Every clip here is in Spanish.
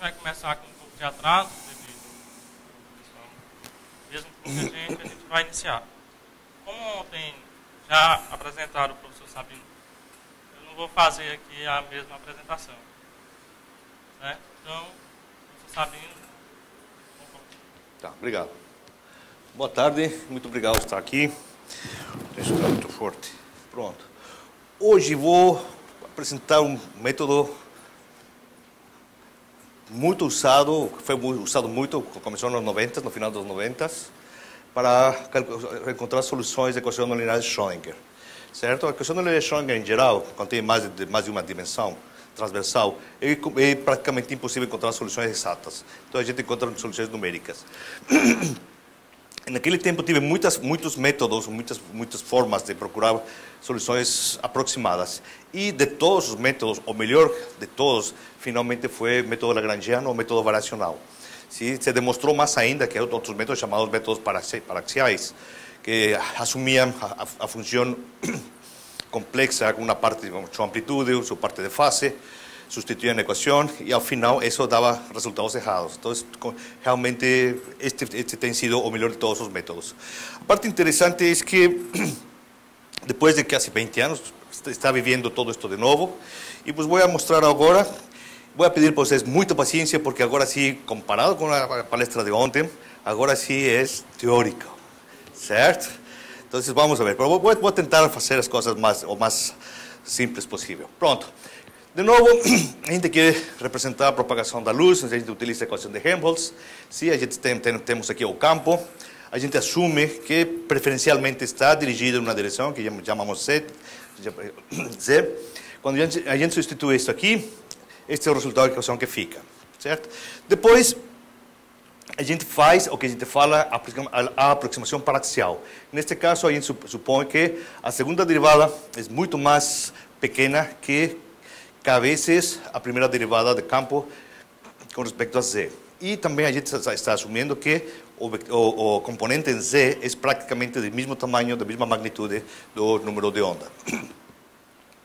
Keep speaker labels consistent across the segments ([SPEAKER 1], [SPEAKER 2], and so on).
[SPEAKER 1] vai começar com um pouco de atraso, devido ao mesmo pouca gente, a gente vai iniciar. Como ontem já apresentaram o professor Sabino, eu não vou fazer aqui a mesma apresentação. Né? Então, professor Sabino.
[SPEAKER 2] Tá, obrigado. Boa tarde, muito obrigado por estar aqui. Deixa eu muito forte. Pronto. Hoje vou apresentar um método muito usado, foi usado muito, começou nos 90, no final dos 90, para encontrar soluções de equação linear de Schrödinger. Certo? A equação linear de Schrödinger, em geral, contém mais de, mais de uma dimensão transversal, é, é praticamente impossível encontrar soluções exatas. Então a gente encontra soluções numéricas. Naquele tempo tive muitas, muitos métodos, muitas, muitas formas de procurar soluções aproximadas. E de todos os métodos, o melhor de todos, finalmente foi o método lagrangiano ou método variacional. ¿Sí? Se demonstrou mais ainda que outros métodos chamados métodos paraxiais, que assumiam a, a função complexa com uma parte de sua amplitude, sua parte de fase, sustituían la ecuación y al final eso daba resultados errados. Entonces, realmente este, este ha sido o mejor de todos los métodos. La parte interesante es que después de casi 20 años está viviendo todo esto de nuevo y pues voy a mostrar ahora, voy a pedir por ustedes mucha paciencia porque ahora sí, comparado con la palestra de ontem, ahora sí es teórico, ¿cierto? Entonces vamos a ver, pero voy, voy a intentar hacer las cosas más, o más simples posible. Pronto. De novo, a gente quer representar a propagação da luz, a gente utiliza a equação de Helmholtz. Sim, a gente tem, tem, temos aqui o campo. A gente assume que preferencialmente está dirigido em uma direção que chamamos Z. Z. Quando a gente, a gente substitui isso aqui, este é o resultado da equação que fica. Certo? Depois, a gente faz o que a gente fala a aproximação paraxial. Neste caso, a gente supõe que a segunda derivada é muito mais pequena que que a primeira derivada de campo com respeito a Z. E também a gente está assumindo que o, o, o componente em Z é praticamente do mesmo tamanho, da mesma magnitude do número de onda.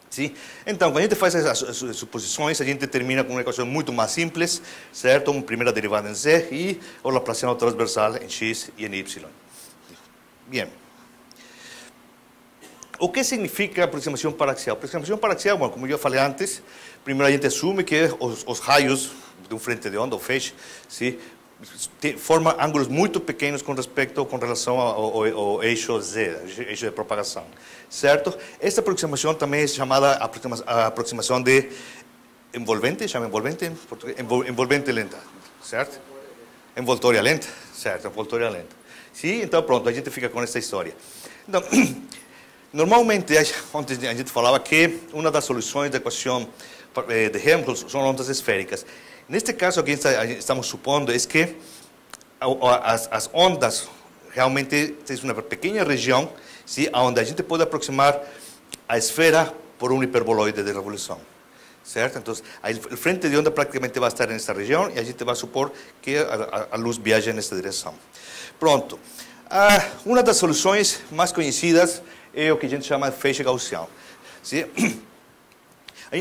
[SPEAKER 2] Sim? Então, quando a gente faz as suposições, a gente termina com uma equação muito mais simples, certo? Uma primeira derivada em Z e o Laplaciano transversal em X e em Y. Bem. O que significa aproximação paraxial? Aproximação paraxial, bueno, como eu falei antes, primeiro a gente assume que os, os raios de um frente de onda, o feixe, ¿sí? formam ângulos muito pequenos com respeito, com relação ao, ao, ao, eixo Z, eixo de propagação, certo? Esta aproximação também é chamada aproximação de envolvente, chama envolvente, envolvente lenta, certo? Envoltória lenta, certo, envoltória lenta. Sim, então pronto, a gente fica com essa história. Então, Normalmente, ontem a gente falava que uma das soluções da equação eh, de Helmholtz são ondas esféricas. Neste caso, aqui estamos supondo é que as, as ondas realmente têm uma pequena região sim, onde a gente pode aproximar a esfera por um hiperboloide de revolução. Certo? Então, o frente de onda praticamente vai estar nessa região e a gente vai supor que a, a luz viaja nessa direção. Pronto. Ah, uma das soluções mais conhecidas é o que a gente chama de feixe gaussiano.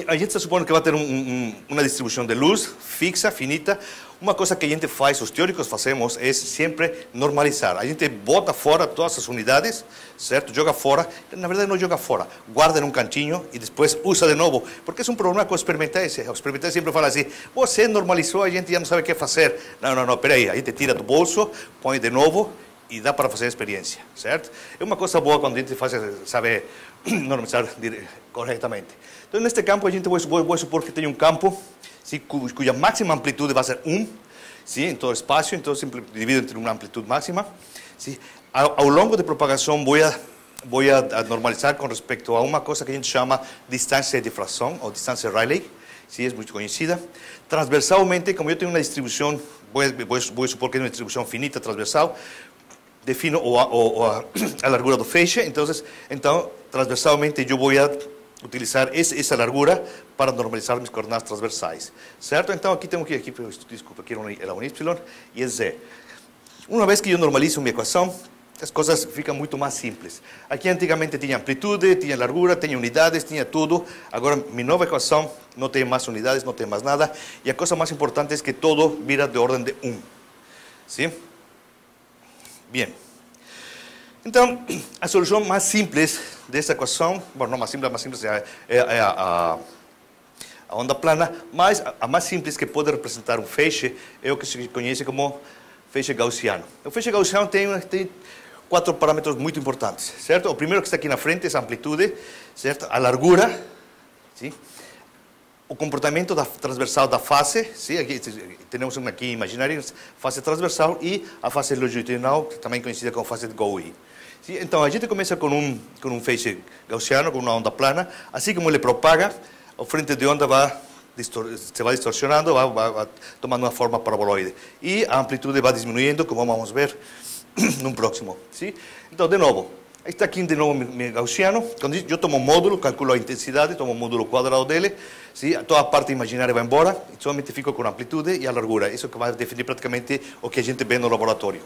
[SPEAKER 2] A gente está supondo que vai ter um, um, uma distribuição de luz fixa, finita. Uma coisa que a gente faz, os teóricos fazemos, é sempre normalizar. A gente bota fora todas as unidades, certo? Joga fora. Na verdade, não joga fora. Guarda em um cantinho e depois usa de novo. Porque é um problema com os experimentais. Os experimentais sempre falam assim: você normalizou, a gente já não sabe o que fazer. Não, não, não, peraí. A gente tira do bolso, põe de novo e dá para fazer experiência, certo? É uma coisa boa quando a gente faz, sabe normalizar corretamente. Então, neste campo, a gente vai, vai supor que tem um campo sim, cuja máxima amplitude vai ser 1, sim, em todo o espaço, então sempre divido entre uma amplitude máxima. Sim. Ao, ao longo da propagação, vou a, vou a normalizar com respeito a uma coisa que a gente chama distância de difração, ou distância Rayleigh, sim, é muito conhecida. Transversalmente, como eu tenho uma distribuição, vou, vou, vou supor que é uma distribuição finita transversal, defino o, o, a, a, largura do feixe, então, então transversalmente eu vou utilizar esse, essa largura para normalizar minhas coordenadas transversais, certo? Então aqui temos que, aqui, desculpa, aqui era um Y e é Z. Uma vez que eu normalizo minha equação, as coisas ficam muito mais simples. Aqui antigamente tinha amplitude, tinha largura, tinha unidades, tinha tudo. Agora, minha nova equação não tem mais unidades, não tem mais nada. E a coisa mais importante é que todo vira de ordem de 1. ¿Sí? Bien. Então, a solução mais simples dessa equação, bom, não mais simples, mais simples é, é, é a, a, onda plana, mas a, a mais simples que pode representar um feixe é o que se conhece como feixe gaussiano. O feixe gaussiano tem, tem quatro parâmetros muito importantes, certo? O primeiro que está aqui na frente é a amplitude, certo? A largura, sim? O comportamento da transversal da face, sim? Aqui, temos uma aqui imaginária, face transversal e a face longitudinal, também conhecida como face de Gauss. Sim? Então a gente começa com um com um feixe gaussiano, com uma onda plana, assim como ele propaga, a frente de onda vai se vai distorsionando, vai, vai, vai tomando uma forma paraboloide e a amplitude vai diminuindo, como vamos ver num próximo. ¿sí? Então, de novo, está aqui de novo meu gaussiano. Quando eu tomo módulo, calculo a intensidade, tomo módulo quadrado dele, toda a parte imaginária vai embora, e somente fico a amplitude e a largura. Isso que vai definir praticamente o que a gente vê no laboratório.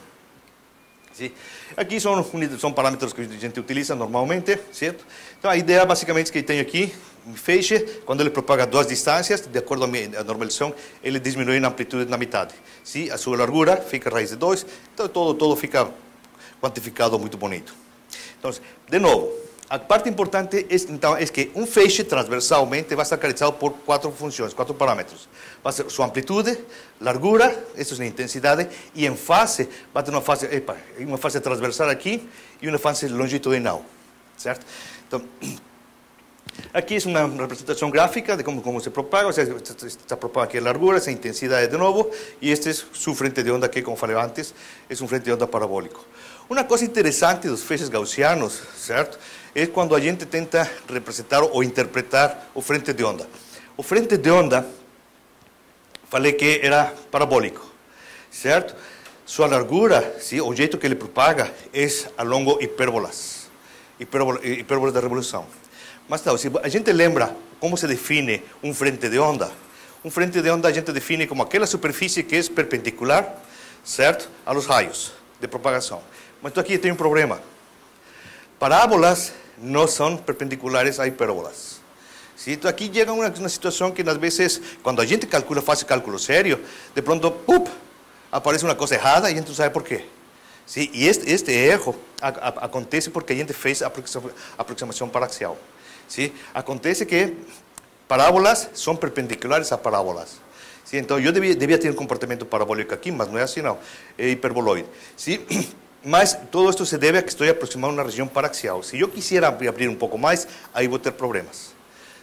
[SPEAKER 2] Aqui são, são parâmetros que a gente utiliza normalmente, certo? Então, a ideia basicamente que tenho aqui, um feixe, quando ele propaga duas distâncias, de acordo com a normalização, ele diminui a amplitude na metade. A sua largura fica raiz de 2, então todo, todo fica quantificado muito bonito. Então, de novo, a parte importante é que um feixe transversalmente vai ser caracterizado por quatro funções, quatro parâmetros. Vai ser sua amplitude, largura, isso é a intensidade, e em face, vai ter uma face, epa, uma face transversal aqui e uma face longitudinal, certo? Então, aqui é uma representação gráfica de como se propaga, ou seja, está propagando aqui a largura, essa intensidade de novo, e este é su frente de onda que, como falei antes, é um frente de onda parabólico. Uma coisa interessante dos feixes gaussianos, certo? É quando a gente tenta representar ou interpretar o frente de onda. O frente de onda, falei que era parabólico, certo? Sua largura, sim, o jeito que ele propaga, é a longo hipérbolas, hipérbolas, de revolução. Mas tal, se a gente lembra como se define um frente de onda, um frente de onda a gente define como aquela superfície que é perpendicular, certo, a los raios de propagação. Mas aqui tem um problema. Parábolas não são perpendiculares a hipérbolas. ¿Sí? Então aqui chega uma, uma situação que às vezes, quando a gente calcula, faz cálculo sério, de pronto, ¡pup! aparece uma coisa errada e gente não sabe por quê. ¿Sí? E este, este erro a, a, acontece porque a gente fez a aproximação paraxial. ¿Sí? Acontece que parábolas são perpendiculares a parábolas. ¿Sí? Então eu devia, devia ter um comportamento parabólico aqui, mas não é assim não, é hiperboloide. ¿Sí? Mas todo esto se debe a que estoy aproximando una región paraxial. Si yo quisiera abrir un poco más, ahí voy a tener problemas.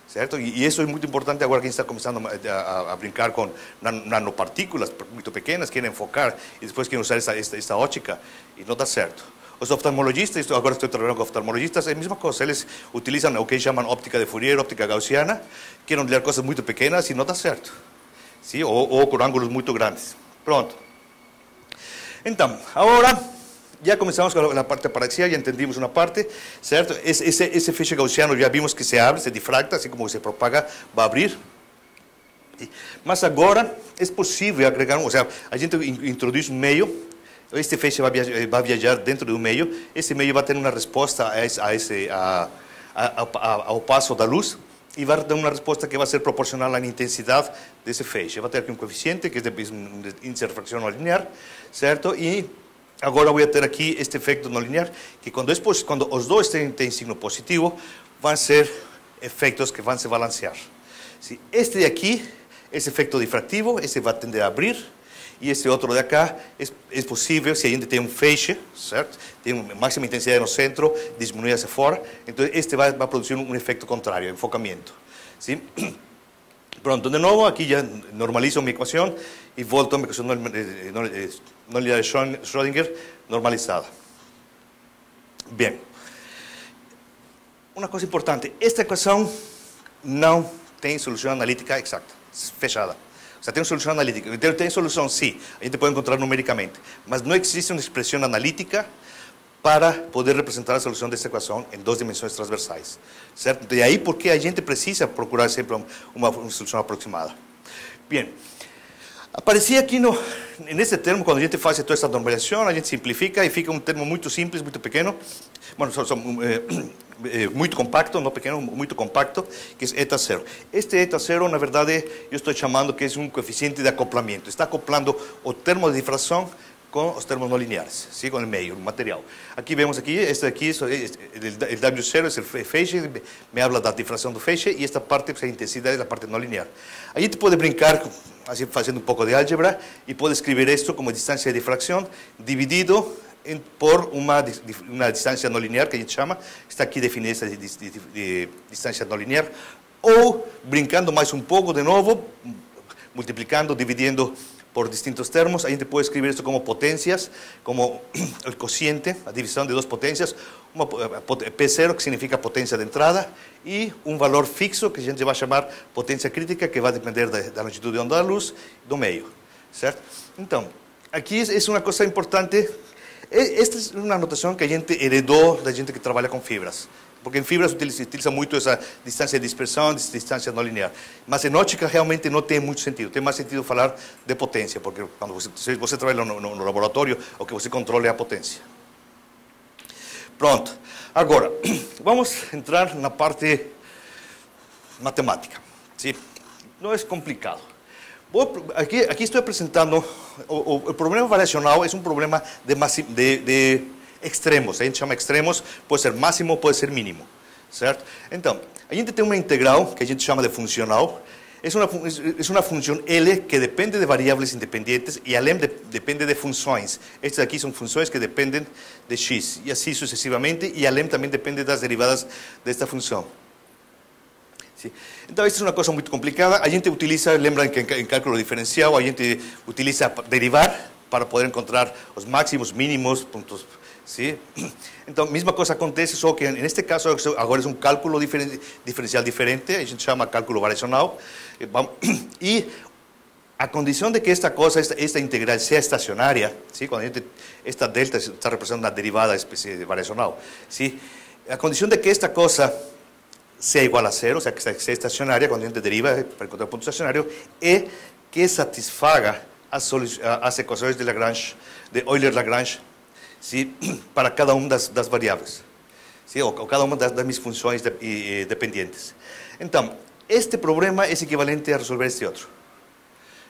[SPEAKER 2] ¿Cierto? Y, eso es muy importante ahora que está comenzando a, a, brincar con nanopartículas muy pequeñas, quieren enfocar y después quieren usar esta, esta, esta óptica y no está cierto. Los oftalmologistas, ahora estoy trabajando con oftalmologistas, es la misma cosa, ellos utilizan lo que llaman óptica de Fourier, óptica gaussiana, quieren leer cosas muy pequeñas y no está cierto. ¿Sí? O, o con ángulos muy grandes. Pronto. Entonces, ahora ya comenzamos con la parte paraxial, ya entendimos una parte, ¿cierto? Ese, ese, ese feixe gaussiano ya vimos que se abre, se difracta, así como se propaga, va a abrir. Mas agora é possível agregar, ou seja, a gente introduz um meio, este feixe vai viajar, vai viajar dentro do meio, esse meio vai ter uma resposta a esse, a esse a, a, ao passo da luz e vai dar uma resposta que vai ser proporcional à intensidade desse feixe. Vai ter aqui um coeficiente, que é um de refração linear, certo? E Agora vou ter aqui este efeito não linear, que quando, é, quando os dois têm, têm signo positivo, vão ser efeitos que vão se balancear. Este de aqui, esse efeito difrativo, esse vai tender a abrir, e esse outro de cá, é, é possível, se a gente tem um feixe, certo? Tem uma máxima intensidade centro, diminui hacia fora, então este vai, vai produzir um efeito contrário, enfocamento. Sim? Pronto, de novo, aqui já normalizo minha equação e volto a minha equação nulidade de Schrödinger normalizada. Bem, uma coisa importante, esta equação não tem solução analítica exata, fechada. O sea, tem solução analítica. Então, tem solução, sim, a gente encontrar numericamente, mas não existe uma expressão analítica para poder representar a solução dessa equação em duas dimensões transversais. Certo? E aí porque a gente precisa procurar sempre uma, uma solução aproximada. Bem, Aparecia aqui no, nesse termo, quando a gente faz toda essa normalização, a gente simplifica e fica um termo muito simples, muito pequeno, bueno, só, só, é, é, muito compacto, não pequeno, muito compacto, que é eta zero. Este eta zero, na verdade, eu estou chamando que é um coeficiente de acoplamento. Está acoplando o termo de difração com os termos não lineares, ¿sí? com o meio, o material. Aqui vemos aqui, este aqui, o W0 é o feixe, me habla da difração do feixe, e esta parte é a intensidade da parte não linear. A gente pode brincar, assim, fazendo um pouco de álgebra, e pode escrever isto como distância de difração, dividido em, por uma, uma distância não linear, que a gente chama, está aqui definida essa de, de, de, distância não linear, ou, brincando mais um pouco de novo, multiplicando, dividindo por distintos termos. A gente puede escribir esto como potencias, como el cociente, la división de dos potencias, uma eh, P0 que significa potencia de entrada y un valor fixo que a gente vai chamar potência crítica que vai depender da, da longitud de onda da luz do meio, certo? Então, aqui é uma coisa importante. Esta é uma notação que a gente heredou da gente que trabalha com fibras. Porque em fibras se utiliza, utiliza muito essa distância de dispersão, distância não linear. Mas em ótica realmente não tem muito sentido. Tem mais sentido falar de potência, porque quando você, você trabalha no, no, no laboratório, o que você controla é a potência. Pronto. Agora, vamos entrar na parte matemática. ¿sí? Não é complicado. Aqui, aqui estou apresentando, o, problema variacional é um problema de, de, de extremos. A gente chama extremos, pode ser máximo, pode ser mínimo, certo? Então, a gente tem uma integral que a gente chama de funcional. É uma, é L que depende de variáveis independentes e além de, depende de funções. Estas aqui são funções que dependem de x e assim sucessivamente e além também depende das derivadas desta função. Sim. Então, esta é uma coisa muito complicada. A gente utiliza, lembram que em cálculo diferencial, a gente utiliza derivar para poder encontrar os máximos, mínimos, pontos ¿sí? Entonces, misma cosa acontece, solo que en este caso ahora es un cálculo diferen, diferencial diferente, a gente chama cálculo variacional, y eh, a condición de que esta cosa, esta, esta integral sea estacionaria, ¿sí? cuando gente, esta delta está representando una derivada especie de variacional, ¿sí? a condición de que esta cosa sea igual a cero, o sea, que sea estacionaria, cuando gente deriva para encontrar punto estacionario, y que satisfaga as, as ecuações de Lagrange, de Euler-Lagrange ¿sí? para cada una das, das variáveis, ¿sí? cada uma das, das mis funções de, e. Então, este problema é equivalente a resolver este outro.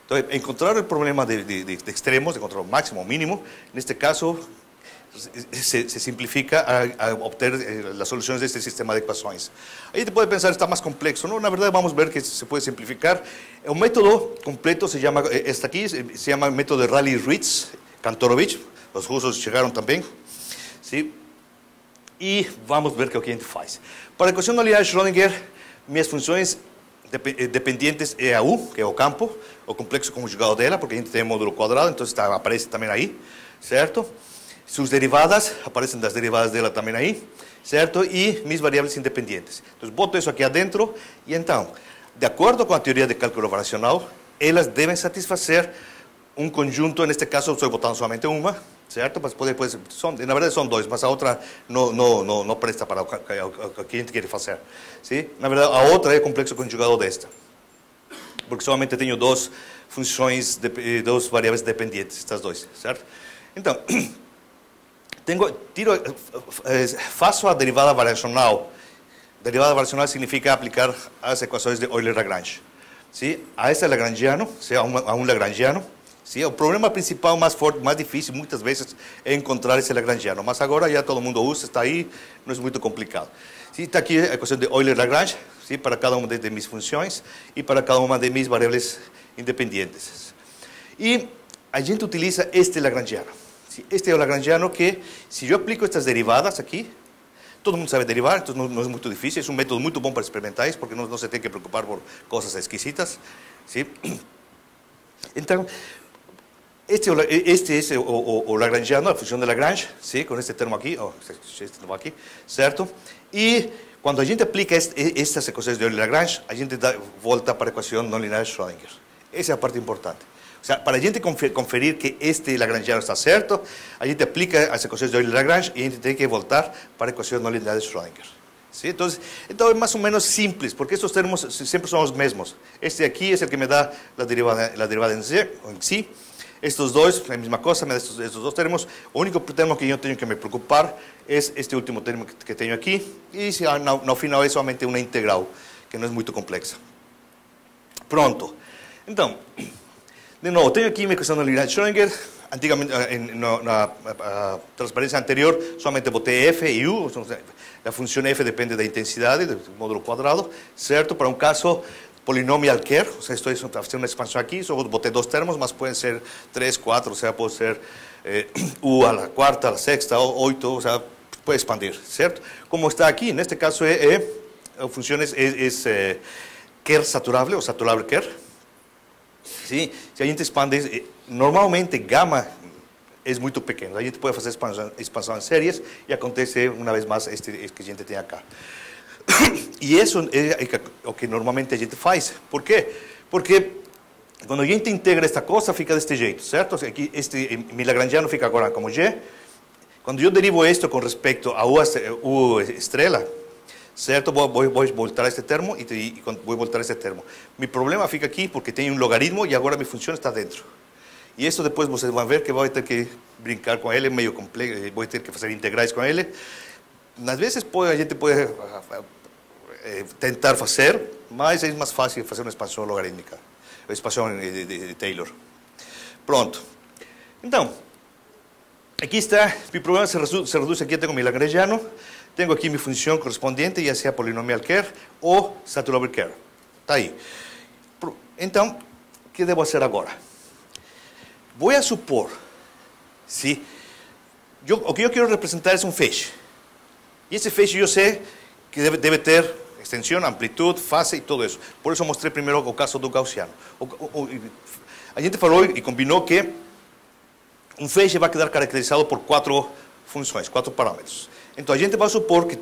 [SPEAKER 2] Então, encontrar o problema de, de, de extremos, encontrar o máximo ou mínimo, neste caso, se, se, simplifica a, a obter eh, as soluções deste sistema de equações. Aí você pode pensar, está mais complexo. Não, na verdade, vamos ver que se pode simplificar. O método completo se chama, este aqui, se chama método de Rayleigh-Ritz, Kantorovich, os russos chegaram também. Sim? E vamos ver o que a gente faz. Para a equação linear de Schrödinger, minhas funções eh, dependentes é a U, que é o campo, o complexo conjugado dela, porque a gente tem módulo quadrado, então está, aparece também aí, certo? Suas derivadas, aparecem das derivadas dela também aí, certo? E minhas variáveis independentes. Então, boto isso aqui adentro, e então, de acordo com a teoria de cálculo variacional, elas devem satisfazer um conjunto, neste caso estou botando somente uma, certo? Mas pode, são, na verdade são dois, mas a outra não, não, não, não presta para o que, a gente quer fazer. Sim? Na verdade, a outra é complexo conjugado desta, porque somente tenho duas funções, de, eh, duas variáveis dependentes, estas duas, certo? Então, tenho, tiro, eh, eh, faço a derivada variacional. Derivada variacional significa aplicar as equações de Euler-Lagrange. ¿sí? A este lagrangiano, sea, a un lagrangiano, ¿sí? O problema principal mais forte, difícil muitas vezes é encontrar esse lagrangiano, mas agora já todo mundo usa, está aí, não é muito complicado. ¿sí? Está aqui a equação de Euler-Lagrange, ¿sí? para cada uma de, de mis funções e para cada uma de mis variáveis independentes. E a gente utiliza este lagrangiano. Este é o lagrangiano que, se eu aplico estas derivadas aqui, todo mundo sabe derivar, então não, não é muito difícil, é um método muito bom para experimentais, porque não, não se tem que preocupar por coisas esquisitas. ¿sí? Então, este, este es o, o, o, lagrangiano, la función de Lagrange, ¿sí? con este termo aquí, oh, este termo aquí, ¿cierto? Y cuando a gente aplica este, estas ecuaciones de Lagrange, a gente da volta para a ecuación no linear de Schrödinger. Esa es la parte importante. O sea, para a gente conferir que este lagrangiano está certo, a gente aplica as ecuações de Euler-Lagrange e a gente tem que voltar para a equação não linear de Schrödinger. ¿sí? Entonces, entonces, más o menos simples, porque estos termos siempre son los mismos. Este aquí es el que me da la derivada, la derivada en sí. Estos dos, la misma cosa, me da estos, estos, dos termos. El único termo que yo tengo que me preocupar es este último termo que, que tengo aquí. Y si no, no final es solamente una integral, que no es muy compleja. Pronto. Entonces, de nuevo, tengo aquí mi ecuación de lineal Schrödinger. Antigamente, eh, en la transparencia anterior, solamente boté f y u. La función f depende de la intensidad del módulo cuadrado, ¿cierto? Para un caso polinomial Kerr, o sea, estoy haciendo una expansión aquí, solo boté dos termos, más pueden ser tres, cuatro, o sea, puede ser eh, u a la cuarta, a la sexta, o oito, o sea, puede expandir, ¿cierto? Como está aquí, en este caso, eh, eh funciones es, es Kerr saturable o saturable Kerr, ¿sí? Si a gente expande, eh, normalmente gamma es muy pequeño, a gente puede hacer expansión, expansión en series y acontece una vez más este, este que a gente tiene acá. y eso es lo que normalmente a gente faz. Por quê? Porque quando a gente integra esta coisa, fica deste jeito, certo? Aqui, este mi lagrangiano fica agora como G. Quando eu derivo isto com respeito a U, U estrela, certo? Vou, vou, vou voltar este termo e, e vou voltar este termo. Mi problema fica aqui porque tem um logaritmo e agora minha função está dentro. E isso depois vocês vão ver que vou ter que brincar com ele, meio complexo, vou ter que fazer integrais com ele. Às vezes pode, a gente pode eh, tentar fazer, mas é mais fácil fazer uma expansão logarítmica, uma expansão de, de, de Taylor. Pronto. Então, aqui está, meu problema se, redu se reduz aqui, tenho meu lagrangiano, tenho aqui minha função correspondente, já seja polinomial Kerr ou Saturn Kerr. Está aí. Então, o que devo fazer agora? Vou a supor, se eu, o que eu quero representar é um feixe. E esse feixe eu sei que deve, deve ter extensão, amplitude, fase e tudo isso. Por isso mostrei primeiro o caso do gaussiano. O, o, a gente falou e combinou que um feixe vai quedar caracterizado por quatro funções, quatro parâmetros. Então a gente vai supor que,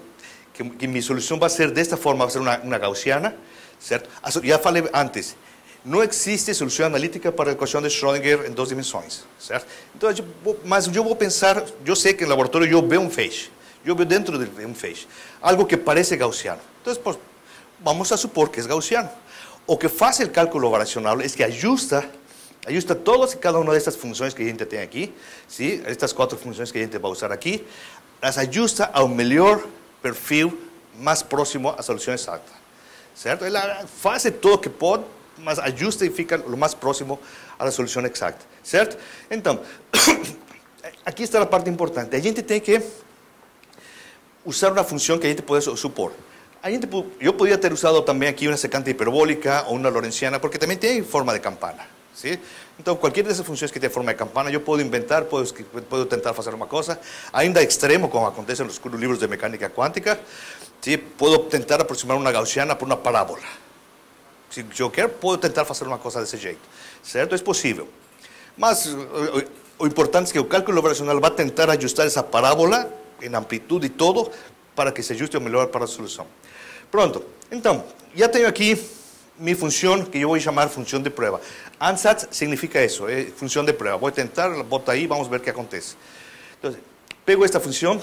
[SPEAKER 2] que, que minha solução vai ser desta forma, vai ser uma, uma gaussiana, certo? Já falei antes, não existe solução analítica para a equação de Schrödinger em duas dimensões, certo? Então, mas eu vou pensar, eu sei que no laboratório eu vejo um feixe, eu vejo dentro de um feixe, algo que parece gaussiano. Então, pues, vamos a supor que é gaussiano. O que faz o cálculo variacional é que ajusta, ajusta todas e cada uma dessas funções que a gente tem aqui, ¿sí? estas quatro funções que a gente vai usar aqui, as ajusta ao melhor perfil mais próximo à solução exata, certo? Ela faz tudo que pode mas ajusta e fica o mais próximo à solução exata, certo? Então, aqui está a parte importante. A gente tem que usar uma função que a gente pode supor. A eu podia ter usado também aqui uma secante hiperbólica ou uma lorenciana, porque também tem forma de campana. ¿sí? Então, qualquer dessas funções que tem forma de campana, eu posso inventar, posso, posso tentar fazer uma coisa, ainda extremo, como acontece nos livros de mecânica quântica, ¿sí? posso tentar aproximar uma gaussiana por uma parábola. Se eu quero, posso tentar fazer uma coisa desse jeito, certo? É possível. Mas o, o importante é que o cálculo operacional vai tentar ajustar essa parábola em amplitude e todo para que se ajuste o melhor para a solução. Pronto. Então, já tenho aqui minha função que eu vou chamar função de prova. ANSAT significa isso, é função de prova. Vou tentar, boto aí, vamos ver o que acontece. Então, pego esta função,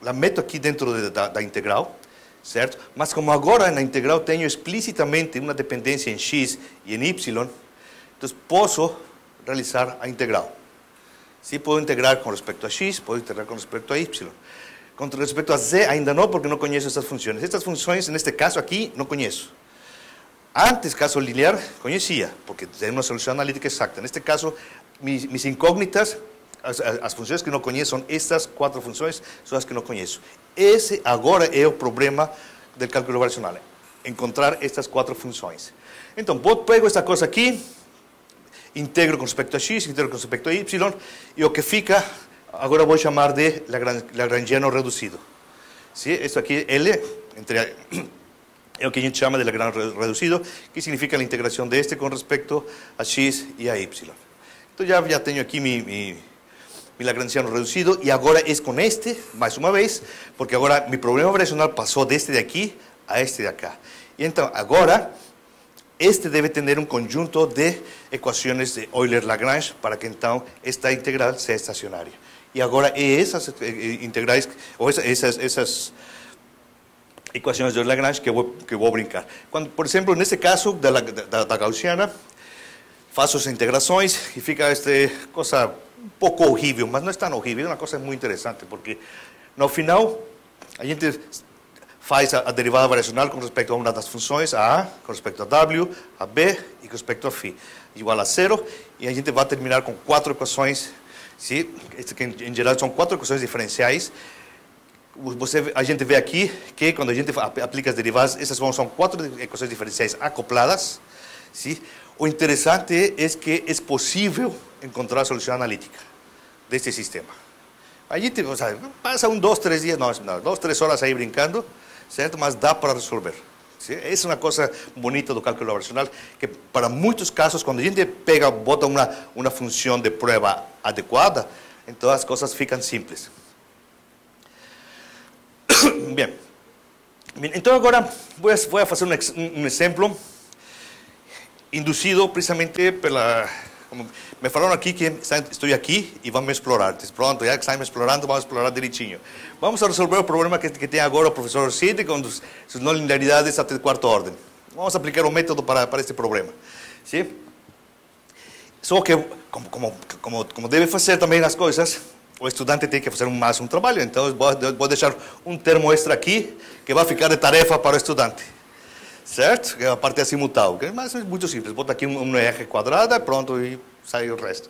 [SPEAKER 2] la meto aqui dentro de, da, da integral, certo? Mas como agora na integral tenho explicitamente uma dependência em x e em y, então posso realizar a integral. Sim, posso integrar com respeito a x, posso integrar com respeito a y. Com respeito a z, ainda não, porque não conheço essas funções. Estas funções, neste caso aqui, não conheço. Antes, caso linear, conhecia, porque tem uma solução analítica exata. Neste caso, mis incógnitas, as, as, funções que não conheço, são estas quatro funções, são as que não conheço. Esse agora é o problema do cálculo variacional, encontrar estas quatro funções. Então, pego esta coisa aqui, integro com respeito a x, integro com respeito a y, e o que fica, agora vou chamar de Lagrangiano reduzido. ¿Sí? Isto aqui, L, entre, é o que a gente de Lagrangiano reduzido, que significa a integração deste com respeito a x e a y. Então, já, já tenho aqui mi, mi mi lagrangiano reducido y ahora es con este, más una vez, porque ahora mi problema variacional pasó de este de aquí a este de acá. Y entonces ahora este debe tener un conjunto de ecuaciones de Euler-Lagrange para que entonces esta integral sea estacionaria. Y ahora esas eh, eh, integrales, o esas, esas, ecuaciones de Lagrange que voy, que voy a brincar. Quando, por exemplo, nesse caso da, da, da gaussiana, faço as integrações e fica esta coisa um pouco horrível, mas não é tão horrível, é uma coisa muito interessante, porque no final a gente faz a, a derivada variacional com respeito a uma das funções, a A, com respeito a W, a B e com respeito a φ, igual a zero, e a gente vai terminar com quatro equações, sim? Que em geral são quatro equações diferenciais, você, a gente vê aqui que quando a gente aplica as derivadas, essas são quatro equações diferenciais acopladas. ¿sí? O interessante é que é possível encontrar a solução analítica deste sistema. A gente passa um, dois, três dias, não, não, duas, três horas aí brincando, certo? Mas dá para resolver. é uma coisa bonita do cálculo operacional, que para muitos casos, quando a gente pega, bota uma, uma função de prova adequada, então as coisas ficam simples. Bien. Bien, entonces ahora voy a, voy a hacer un, ex, un, ejemplo inducido precisamente por la... Como me falaram aqui que estou aqui e vamos explorar. Pronto, já que estamos explorando, vamos explorar direitinho. Vamos resolver o problema que, que tem agora o professor Cid com suas não linearidades até quarta ordem. Vamos aplicar um método para, para este problema. ¿sí? Só que, como, como, como, como deve fazer também as coisas, o estudante tem que fazer mais um trabalho, então vou deixar um termo extra aqui que vai ficar de tarefa para o estudante. Certo? É a parte azimutal. Mas é muito simples. Bota aqui um, um R quadrada, pronto, e sai o resto.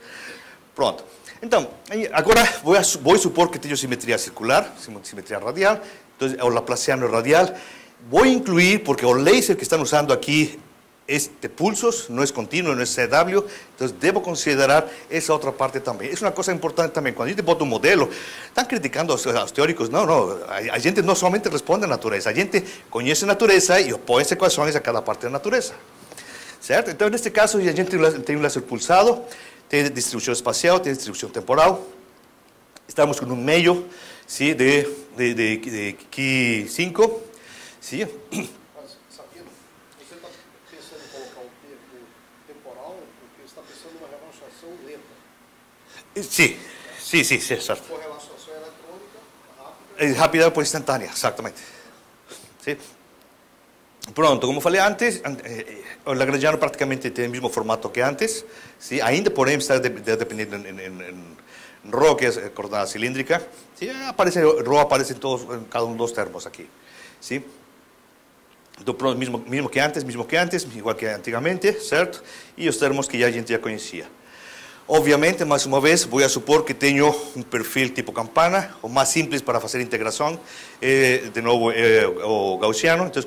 [SPEAKER 2] Pronto. Então, agora vou, vou supor que tenho simetria circular, simetria radial, então o laplaciano radial. Vou incluir, porque o laser que estão usando aqui este pulsos, no es continuo, no es CW, entonces debo considerar esa otra parte también. Es una cosa importante también. Cuando yo te boto un modelo, están criticando a los teóricos. No, no, la gente no solamente responde a naturaleza, la gente conoce naturaleza y opone ecuaciones a cada parte de la naturaleza. ¿Cierto? Entonces, en este caso, la gente tiene un láser pulsado, tiene distribución espacial, tiene distribución temporal. Estamos con un medio ¿sí? de, de, de, de, de 5. ¿sí? Sí, sí, sí, sí, exacto.
[SPEAKER 3] Eletrônica rápida.
[SPEAKER 2] Por instantânea, exatamente. Sí. Pronto, como falei antes, o Lagrangiano praticamente tem o mesmo formato que antes, ¿sí? ainda porém está de, de, dependendo em, em, em Rho, que é coordenada cilíndrica, ¿sí? aparece, Rho aparece em, todos, em cada um dos termos aqui. ¿sí? Então, pronto, mesmo, mesmo que antes, mesmo que antes, igual que antigamente, certo? E os termos que já a gente já conhecia. Obviamente, mais uma vez, vou a supor que tenho um perfil tipo campana, o mais simples para fazer integração, é, de novo, é o gaussiano. Então,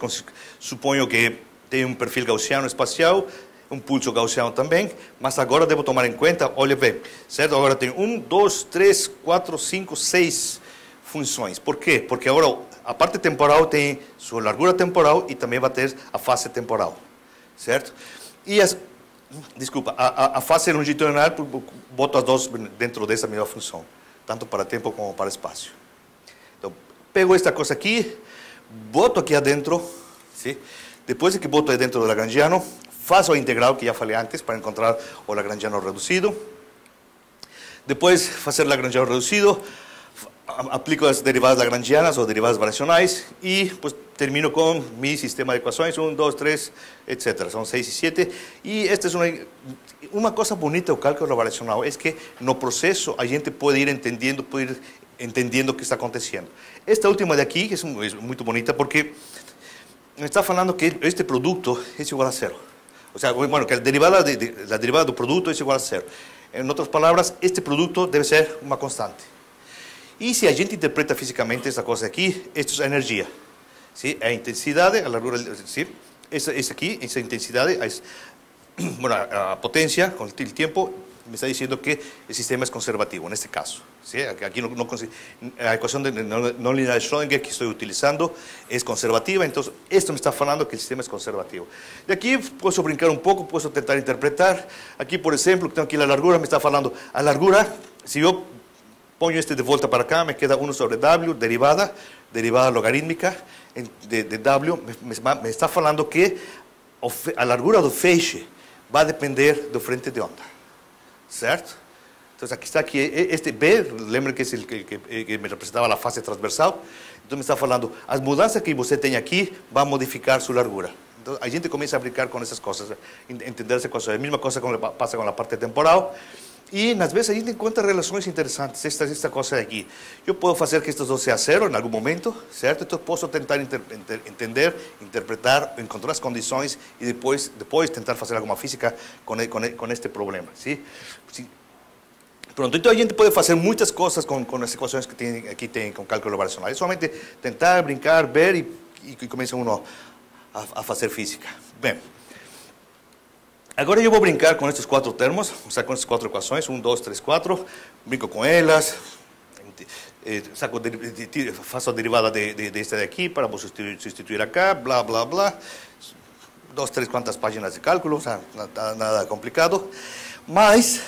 [SPEAKER 2] suponho que tenho um perfil gaussiano espacial, um pulso gaussiano também, mas agora devo tomar em conta, olha bem, certo? Agora tenho um, dois, três, quatro, cinco, seis funções. Por quê? Porque agora a parte temporal tem sua largura temporal e também vai ter a fase temporal, certo? E as desculpa, a, a, face longitudinal, boto as duas dentro dessa mesma função, tanto para tempo como para espaço. Então, pego esta coisa aqui, boto aqui adentro, ¿sí? depois de que boto dentro do Lagrangiano, faço a integral que já falei antes para encontrar o Lagrangiano reduzido. Depois fazer Lagrangiano reduzido, aplico as derivadas lagrangianas ou derivadas variacionais e pues, termino com meu sistema de equações, 1, 2, 3, etc. São 6 e 7. E esta é uma, uma coisa bonita do cálculo variacional, é que no processo a gente pode ir entendendo, pode ir entendendo o que está acontecendo. Esta última de aqui é muito bonita porque está falando que este produto é igual a zero. O sea, bueno, que a derivada, de, de, la derivada do produto é igual a zero. Em outras palavras, este produto deve ser uma constante. E se a gente interpreta fisicamente essa coisa aqui, isto é energia. ¿sí? A intensidade, a largura, ¿sí? essa, essa aqui, essa intensidade, es, bueno, a, a potência, com o me está dizendo que o sistema é conservativo, neste caso. ¿sí? Aqui não, não, a equação de não linear de Schrödinger que estou utilizando é conservativa, então isto me está falando que o sistema é conservativo. De aqui posso brincar um pouco, posso tentar interpretar. Aqui, por exemplo, tenho aqui a largura, me está falando a largura, se eu ponho este de volta para cá, me queda 1 sobre W, derivada, derivada logarítmica de, de W, me, me, está falando que a largura do feixe vai depender do frente de onda, certo? Então, aqui está aqui, este B, lembra que, é o que, que, que me representava a face transversal, Então me está falando, as mudanças que você tem aqui vão modificar sua largura. Então a gente começa a brincar com essas coisas, en- entender essas coisas. A mesma coisa com, passa com parte temporal. E, às vezes, a gente encontra relações interessantes. Esta, esta coisa aqui. Eu posso fazer que estes dois seja zero em algum momento, certo? Então, posso tentar inter, inter, entender, interpretar, encontrar as condições e depois, depois tentar fazer alguma física com, com, com este problema. Sim? Sim. Pronto, então a gente pode fazer muitas coisas com, com as equações que tem, aqui tem com cálculo variacional. É somente tentar, brincar, ver e, e, e começa uno a, a física. Bem, agora eu vou brincar com estes quatro termos, com essas quatro equações, um, dois, três, quatro, brinco com elas, eh, saco faço a derivada de, de, desta daqui para vou substituir, acá, blá, blá, blá. Dos, três, quantas páginas de cálculo, nada, nada complicado. Mas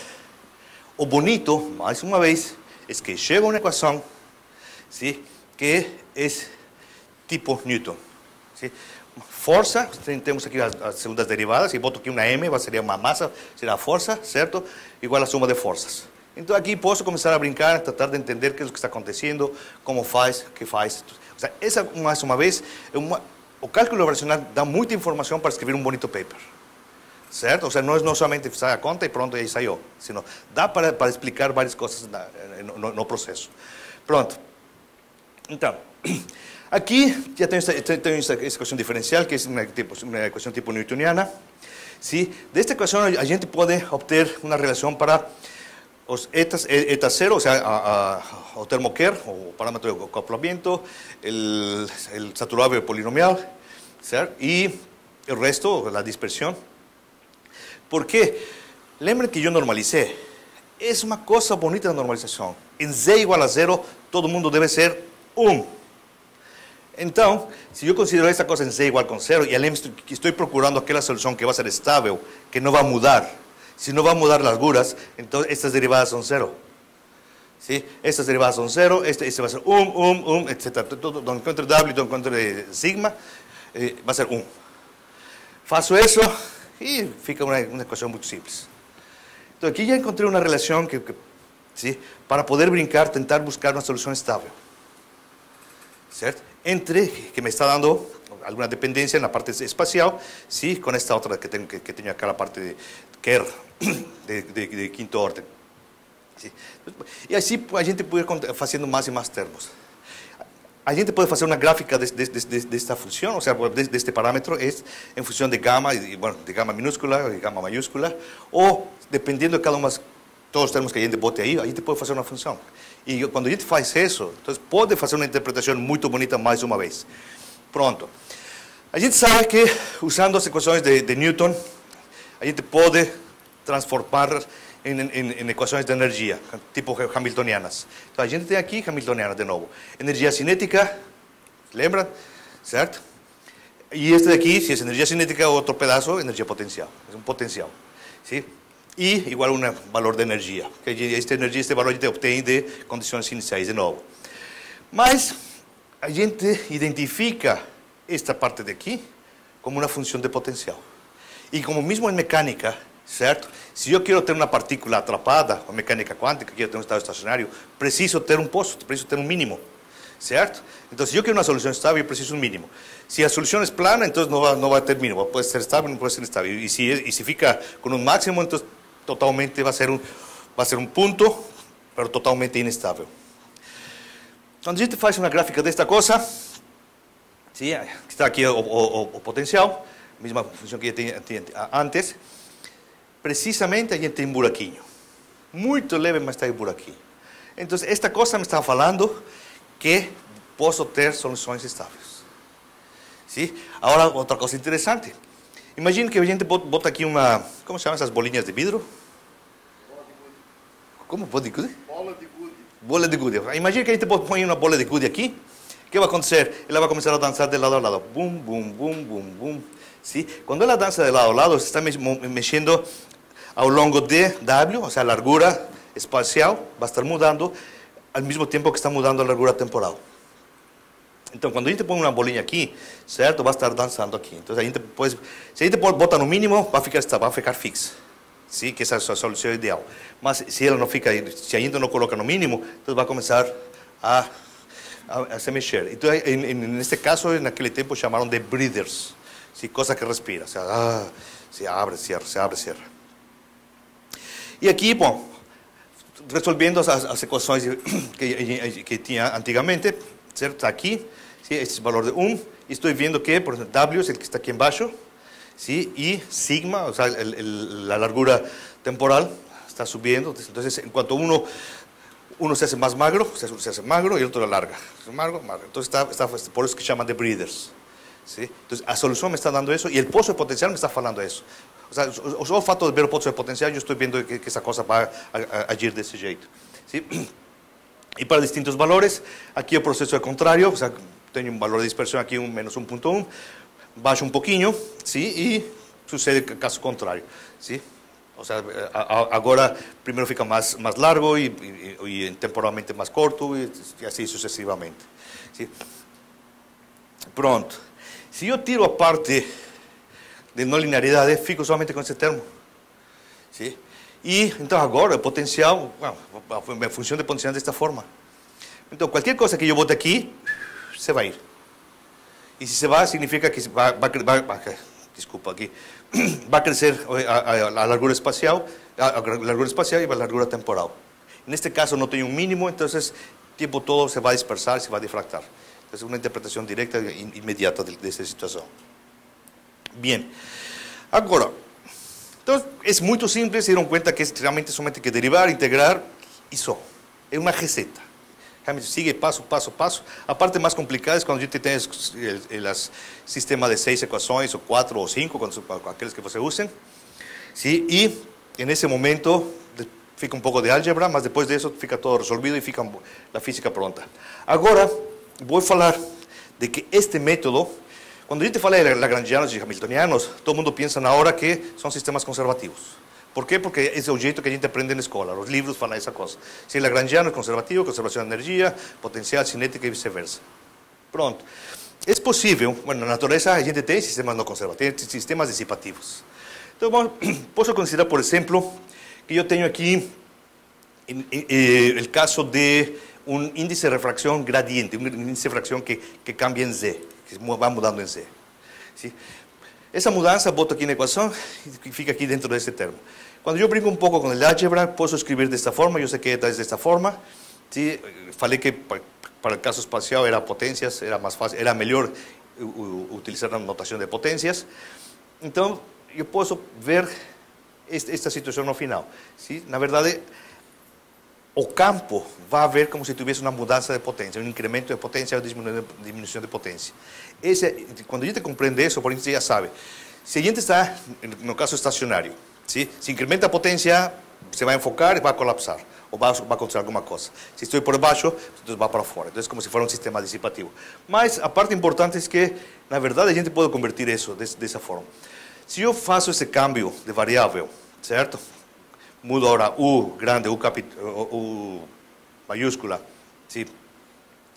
[SPEAKER 2] o bonito, mais uma vez, é que chega uma equação ¿sí? que é tipo Newton. ¿sí? Força, tem- temos aqui as, as segundas derivadas, e boto aqui uma m, seria uma massa, será força, certo? Igual a soma de forças. Então aqui posso começar a brincar, tratar de entender o que é que está acontecendo, como faz, que faz. Ou seja, essa, mais uma vez, é uma, o cálculo racional dá muita informação para escrever um bonito paper. Certo? Ou seja, não não somente sai a conta e pronto, aí saiu. Sino, dá para, para explicar várias coisas na, no- no processo. Pronto. Então, aqui já tenho essa, tenho essa, essa equação diferencial, que uma, tipo, uma equação tipo newtoniana. ¿sí? Desta equação, a gente pode obter uma relação para os e- eta zero, o sea, a, a, o termo Kerr, o parámetro de acoplamiento, el, el polinomial, ¿cierto? y el resto, la dispersión. ¿Por qué? Lembren que yo normalicé. Es una cosa bonita la normalización. En z igual a zero, todo el mundo debe ser 1. Então, se eu considero esta coisa em z igual com zero, e além que estou procurando aquela solução que vai ser estável, que não vai mudar, se não vai mudar larguras, então estas derivadas são zero. ¿sí? Estas derivadas son cero, este, este va a ser 1, 1, 1, etc. Todo, donde encuentre W, donde encuentre sigma, eh, va a ser 1. Faço eso y fica una, una ecuación muy simple. Entonces aquí ya encontré una relación que, que, ¿sí? para poder brincar, tentar buscar una solución estable. ¿Cierto? Entre, que me está dando alguna dependencia en la parte espacial, sí, con esta otra que tengo, que, que tengo acá, la parte de Kerr, de, de, de quinto orden. Sí. E assim a gente pode ir fazendo mais e mais termos. A gente pode fazer uma gráfica de, de, de, desta função, ou seja, deste parâmetro, é em função de gama, e, bueno, de gama minúscula, de gama maiúscula, ou dependendo de cada uma, todos os termos que a gente bote aí, a gente pode fazer uma função. E quando a gente faz isso, então pode fazer uma interpretação muito bonita mais uma vez. Pronto. A gente sabe que usando as equações de, de Newton, a gente pode transformar em, em, em, equações de energia, tipo hamiltonianas. Então, a gente tem aqui hamiltoniana de novo. Energia cinética, lembra? Certo? E este daqui, se é energia cinética, outro pedaço, energia potencial. É um potencial. ¿sí? E igual um valor de energia. Que esta energia, este valor a gente obtém de condições iniciais de novo. Mas a gente identifica esta parte daqui como uma função de potencial. E como mesmo em mecânica, certo? Se eu quero ter uma partícula atrapada, a mecânica quântica, quero ter um estado estacionário, preciso ter um posto, preciso ter um mínimo, certo? Então, se eu quero uma solução estável, eu preciso um mínimo. Se a solução é plana, então não vai, não vai ter mínimo, pode ser estável, não pode ser estável. E se, e se fica com um máximo, então totalmente vai ser um, vai ser um ponto, mas totalmente inestável. Quando a gente faz uma gráfica desta coisa, sim, está aqui o, o, o potencial, mesma função que tinha, tinha antes, precisamente a gente tem um buraquinho. Muito leve, mas está aí um buraquinho. Então, esta coisa me está falando que posso ter soluções estáveis. ¿Sí? Agora, outra coisa interessante. Imagine que a gente bota aqui uma. Como se chama essas bolinhas de vidro? Como? Bola de gude?
[SPEAKER 3] Bola de gude.
[SPEAKER 2] Bola de gude. Imagine que a gente põe uma bola de gude aqui. O que vai acontecer? Ela vai começar a dançar de lado a lado. Bum, bum, bum, bum, bum. ¿sí? Cuando la danza de lado a lado se está mexendo ao longo de W, ou seja, a largura espacial vai estar mudando ao mesmo tempo que está mudando a largura temporal. Então, quando a gente põe uma bolinha aqui, certo, vai estar dançando aqui. Então, a gente pode, se a gente bota no mínimo, vai ficar vai ficar fixa. Sim, que essa é a solução ideal. Mas se ela não fica, se a gente não coloca no mínimo, então vai começar a a, a se mexer. Entonces, en, en, en este caso, en aquel tiempo llamaron de breathers, ¿sí? cosa que respira, o sea, ah, se abre, cierra, se abre, cierra. E aqui, bom, resolvendo as, as que, que tinha antigamente, certo? Aqui, ¿sí? este valor de 1. Estou vendo que, por exemplo, W é o que está aqui embaixo, ¿sí? y sigma, o sea, el, el, la largura temporal está subiendo. Entonces, en cuanto uno, uno se hace más magro, se hace, se hace magro y el otro larga. Magro, magro. Entonces, está, está, por eso que llaman de breeders. ¿sí? Entonces, a solución me está dando eso y el pozo de potencial me está falando eso. O sea, o fato de ver o pozo de potencial, eu estou vendo que, que essa coisa vai agir desse jeito. ¿sí? E para distintos valores, aqui o processo é contrário, o sea, tenho um valor de dispersão aqui, um menos 1.1, baixo um pouquinho, ¿sí? e sucede caso contrário. ¿sí? O sea, agora primeiro fica mais, mais largo e, e, e temporalmente mais curto e, e assim sucessivamente. ¿sí? Pronto. Se eu tiro a parte de não linearidade, fico somente com esse termo. ¿sí? E então agora o potencial, bueno, a função de potencial desta forma. Então qualquer coisa que eu bote aqui, se vai ir. E se se vai, significa que vai, vai, vai desculpa aqui, vai crescer a, a, a largura espacial, a, a largura espacial e a largura temporal. Neste caso não tem um mínimo, então o tempo todo se vai dispersar, se vai difractar. Então é uma interpretação direta e imediata dessa situação. Bien. Agora, então, é muito simples, se deram conta que realmente somente que derivar, integrar e só. É uma receita. Sigue passo, passo, passo. A parte mais complicada é quando a gente tem os sistemas de seis equações, ou quatro ou cinco, aqueles que você usem. ¿sí? E, nesse momento, fica um pouco de álgebra, mas depois disso fica todo resolvido e fica a física pronta. Agora, vou falar de que este método Cuando yo te falo de lagrangianos y hamiltonianos, todo el mundo piensa ahora que son sistemas conservativos. ¿Por qué? Es el jeito que a gente aprende en la escuela. Los libros falan esa cosa. Si el lagrangiano es conservativo, conservación de energía, potencial, cinética y viceversa. Pronto. Es posible, bueno, en la naturaleza a gente tem sistemas no conservativos, sistemas disipativos. Entonces, bueno, puedo considerar, por ejemplo, que yo tengo aquí eh, el caso de un índice de refracción gradiente, un índice de refracción que, que cambia en Z que va mudando em Z. Essa mudança boto aqui na equação e fica aqui dentro desse termo. Quando eu brinco um pouco com o álgebra, posso escrever desta forma, eu sei que é desta forma. ¿sí? Falei que para o caso espacial era potências, era mais fácil, era melhor utilizar a notação de potências. Então, eu posso ver esta situação no final. ¿sí? Na verdade, o campo vai haver como se tivesse uma mudança de potência, um incremento de potência ou diminuição de potência. Esse, quando a gente compreende isso, por exemplo, já sabe, se a gente está, caso estacionário, ¿sí? se incrementa a potência, se vai enfocar e vai colapsar, ou vai, vai acontecer alguma coisa. Se estou por baixo, então vai para fora. Então é como se fosse um sistema dissipativo. Mas a parte importante é que, na verdade, a gente pode convertir isso dessa forma. Se eu faço esse cambio de variável, certo? mudo ahora U grande, U, U mayúscula, ¿sí?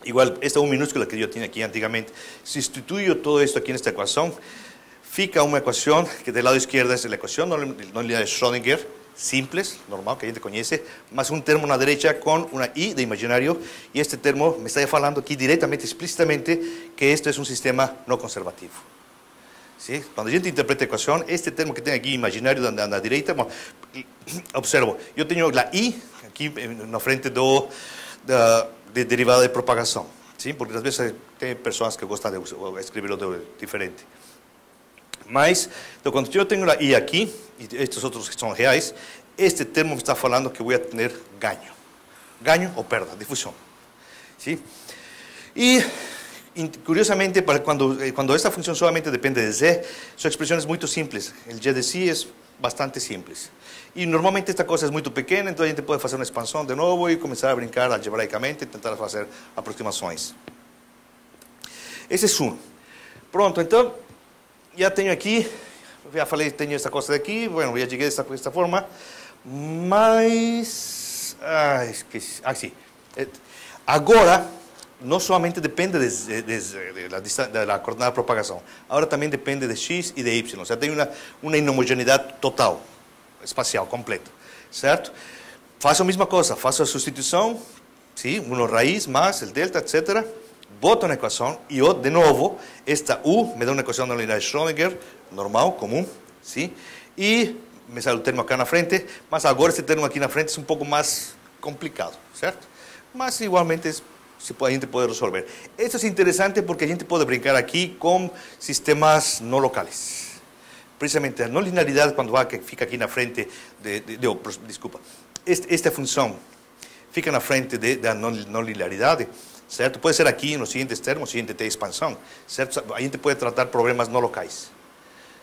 [SPEAKER 2] Igual, esta U minúscula que yo tenía aquí antiguamente, sustituyo todo esto aquí en esta ecuación, fica una ecuación que del lado izquierdo es la ecuación no, no de Schrödinger, simples, normal, que a gente conoce, más un termo a la derecha con una I de imaginario, y este termo me está hablando aquí directamente, explícitamente, que esto es un sistema no conservativo. ¿Sí? Cuando a gente interpreta a ecuación, este termo que tengo aquí imaginario a la derecha, bueno, observo, yo tengo la I aquí na frente do, de derivada de propagação, sim? porque às vezes tem pessoas que gostam de escreverlo de, diferente. Mas, então, quando eu tenho a I aqui, e estes outros que são reais, este termo está falando que vou ter ganho. Ganho ou perda, difusão. ¿sí? E curiosamente, para cuando, eh, cuando esta función solamente depende de z, su expresión es muy simple. El y de sí es bastante simple. Y normalmente esta cosa es muy pequeña, entonces a gente puede hacer una expansión de nuevo y comenzar a brincar algebraicamente, intentar hacer aproximaciones. Ese es uno. Pronto, entonces, ya tengo aquí, ya falei, tengo esta cosa de aquí, bueno, ya llegué de esta, de esta forma, mas, ah, es que, ah, sí. Eh, agora, no solamente depende de, de, de, la, de, la, coordenada de propagación, ahora también depende de x y de y, o sea, tiene una, una inhomogeneidad total, espacial, completa, ¿cierto? Faço a misma cosa, faço a sustitución, ¿sí? uno raíz más el delta, etc. boto na equação e eu, de novo, esta U me dá uma equação não linear de Schrödinger, normal, comum, sim? E me sai o termo aqui na frente, mas agora esse termo aqui na frente é um pouco mais complicado, certo? Mas igualmente pode, a gente pode resolver. Isso é interessante porque a gente pode brincar aqui com sistemas não locais. Precisamente a não linearidade, quando vai, que fica aqui na frente, de, de, de, desculpa, esta função fica na frente da não, não linearidade, certo? Pode ser aqui nos seguintes termos, seguinte T expansão, certo? A gente pode tratar problemas não locais.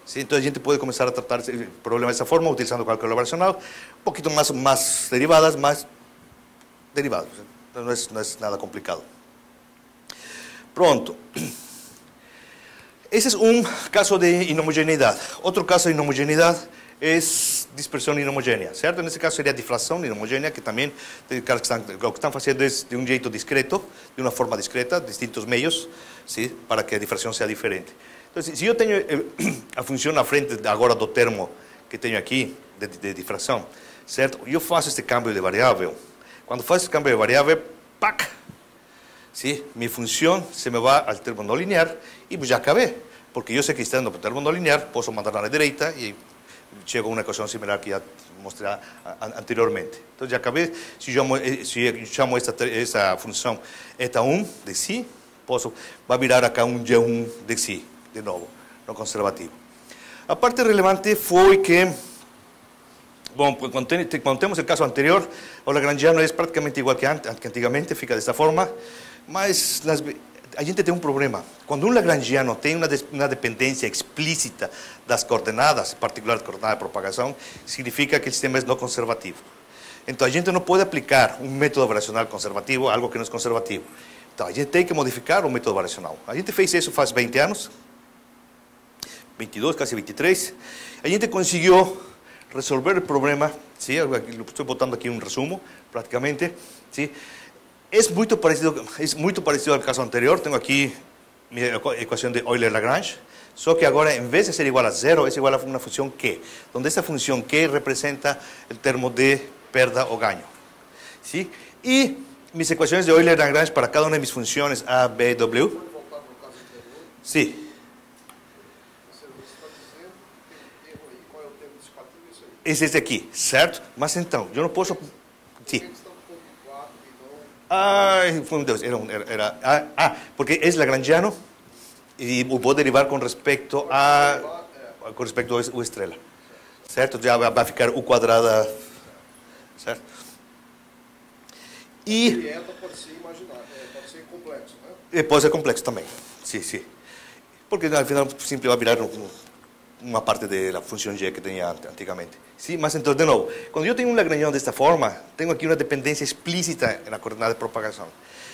[SPEAKER 2] ¿sí? Entonces, a gente pode começar a tratar problemas dessa forma, utilizando cálculo variacional, um pouquinho mais, mais derivadas, mais derivados. Então, não é, não nada complicado. Pronto. Esse é um caso de inhomogeneidade. Outro caso de inhomogeneidade é dispersão inhomogênea, certo? Nesse caso seria diflação inhomogênea, que também tem caras que estão, o que estão fazendo é de um jeito discreto, de uma forma discreta, distintos meios, ¿sí? para que a difração seja diferente. Então, se eu tenho a função na frente agora do termo que tenho aqui, de, de difração, certo? Eu faço este câmbio de variável. Quando faço esse câmbio de variável, ¡pac! ¿Sí? Mi función se me va al termo no linear y pues ya acabé. Porque yo sé que estando por termo no linear, puedo mandar a la derecha y llego a una ecuación similar que ya mostré anteriormente. Entonces ya acabé. Si yo, si yo llamo esta, esta función eta 1 de sí, posso, va a virar acá un y1 de sí, de nuevo, no conservativo. A parte relevante fue que Bom, quando, temos o caso anterior, o lagrangiano é praticamente igual que, que antigamente, fica forma, mas nas, a gente tem um problema. Quando um lagrangiano tem uma, uma dependência explícita das coordenadas, em particular da coordenada de propagação, significa que o sistema é não conservativo. Então a gente não pode aplicar um método variacional conservativo a algo que não é conservativo. Então a gente tem que modificar o método variacional. A gente fez isso faz 20 anos, 22, quase 23. A gente conseguiu resolver el problema, ¿sí? estoy botando aquí un resumo prácticamente, ¿sí? Es, muy parecido, es muy parecido al caso anterior, tengo aquí mi ecuación de Euler-Lagrange, solo que ahora en vez de ser igual a cero, es igual a una función K, donde esta función K representa el termo de perda o gaño. ¿sí? Y mis ecuaciones de Euler-Lagrange para cada una de mis funciones A, B, W. Sí. esse, esse aqui, certo? Mas então, eu não posso. Sim. Ai, meu Deus, era, era, era ah, ah, porque é lagrangiano e vou derivar com respeito a com respeito ao estrela, certo? Já vai ficar u quadrada, certo?
[SPEAKER 3] E pode ser pode ser complexo, né?
[SPEAKER 2] Pode ser complexo também, sim, sim. Porque al final sempre vai virar uma parte da função g que tinha antigamente. Sí, más entonces, de nuevo, cuando yo tengo un lagrangiano de esta forma, tengo aquí una dependencia explícita en la coordenada de propagación.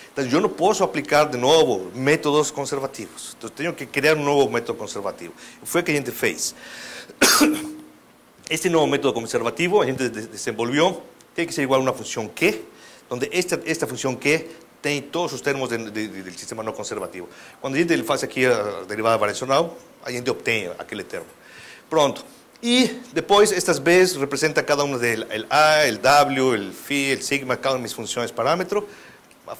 [SPEAKER 2] Entonces, yo no puedo aplicar de nuevo métodos conservativos. Entonces, tengo que crear un nuevo método conservativo. Fue que a gente fez. Este nuevo método conservativo, a gente desenvolvió, tiene que ser igual a una función que, donde esta, esta función que tiene todos los términos de, de, del sistema no conservativo. Cuando a gente hace aquí la derivada variacional, a gente obtiene aquel termo. Pronto. Y después estas B's representan cada uno del el A, el W, el Phi, el sigma, cada una de mis funciones parámetro.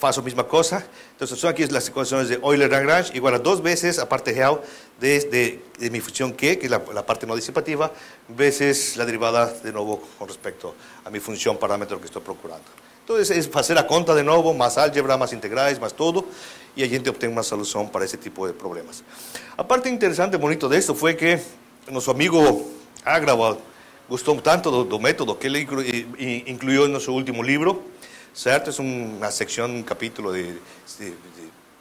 [SPEAKER 2] Faço la misma cosa. Entonces son aquí las ecuaciones de Euler-Lagrange igual a dos veces a parte real de, de, de mi función K, que es la, la, parte no disipativa, veces la derivada de nuevo con respecto a mi función parámetro que estoy procurando. Entonces es hacer la cuenta de nuevo, más álgebra, más integrales, más todo, y a gente obtiene una solución para ese tipo de problemas. Aparte interesante, bonito de esto fue que nuestro amigo Agrawal gostou tanto do, método que ele incluiu no seu último livro, certo? É uma secção, um capítulo de, de,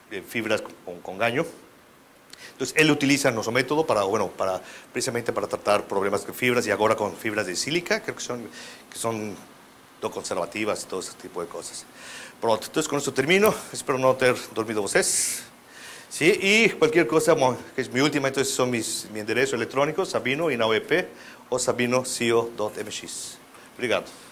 [SPEAKER 2] de fibras com, com ganho. Então, ele utiliza nosso método para, bueno, para precisamente para tratar problemas de fibras e agora com fibras de sílica, creo que são que são conservativas e todo esse tipo de coisas. Pronto, então com isso termino. Espero não ter dormido vocês. Sí, y cualquier cosa, que es mi última, entonces son mis, mi enderezo electrónico, Sabino, y na web, o sabino.co.mx. Obrigado.